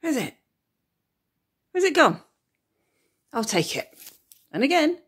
Where's it? Where's it gone? I'll take it. And again.